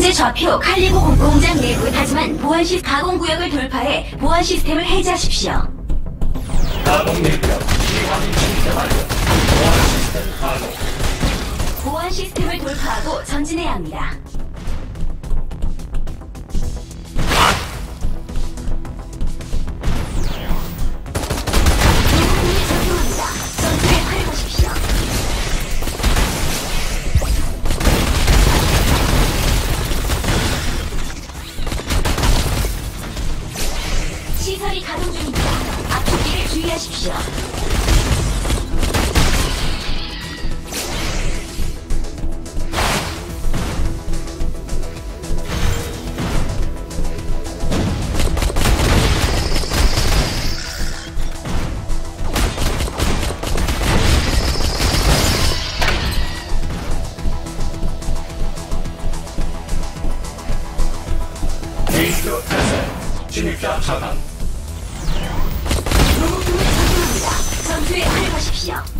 현재 좌표 칼리고 공- 공장 내부 하지만 보안 시 가공 구역을 돌파해 보안 시스템을 해제하십시오. 준비 완료. 보안 시스템 가동. 보안 시스템을 돌파하고 전진해야 합니다. 시설이 가동 중입니다. 앞쪽길을 주의하십시오. 진입자 차단. 전투에 활용하십시오.